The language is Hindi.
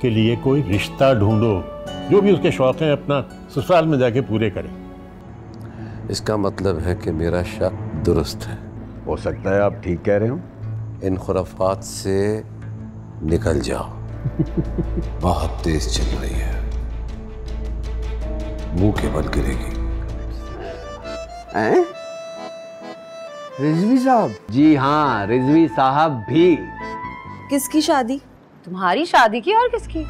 उसके लिए कोई रिश्ता ढूंढो जो भी उसके शौक हैं अपना ससुराल में जाके पूरे करें। इसका मतलब है कि मेरा शक दुरुस्त है। हो सकता है आप ठीक कह रहे हो। इन खुराफात से निकल जाओ। बहुत तेज चल रही है। मुँह के बल गिरेगी। रिजवी साहब? जी हाँ रिजवी साहब भी। किसकी शादी? तुम्हारी शादी की और किसकी?